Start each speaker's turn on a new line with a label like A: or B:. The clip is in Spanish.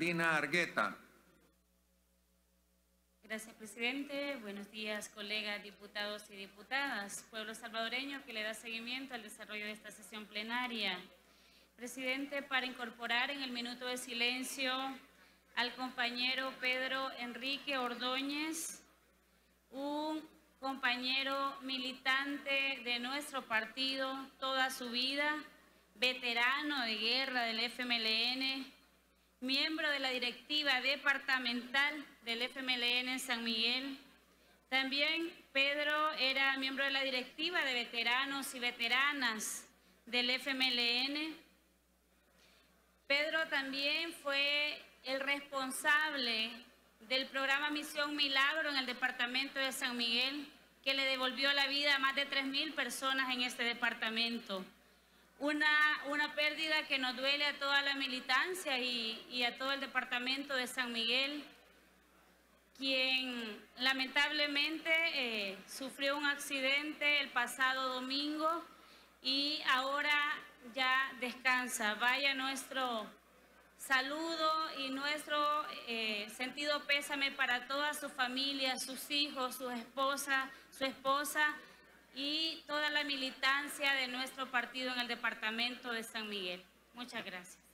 A: Dina Argueta.
B: Gracias, presidente. Buenos días, colegas diputados y diputadas. Pueblo salvadoreño que le da seguimiento al desarrollo de esta sesión plenaria. Presidente, para incorporar en el minuto de silencio al compañero Pedro Enrique Ordóñez, un compañero militante de nuestro partido toda su vida, veterano de guerra del FMLN, miembro de la directiva departamental del FMLN en San Miguel. También Pedro era miembro de la directiva de veteranos y veteranas del FMLN. Pedro también fue el responsable del programa Misión Milagro en el departamento de San Miguel, que le devolvió la vida a más de 3.000 personas en este departamento una, una pérdida que nos duele a toda la militancia y, a todo el departamento de San Miguel, quien lamentablemente eh, sufrió un accidente el pasado domingo y ahora ya descansa. Vaya nuestro saludo y nuestro eh, sentido pésame para toda su familia, sus hijos, su esposa, su esposa y toda la militancia de nuestro partido en el departamento de San Miguel. Muchas gracias.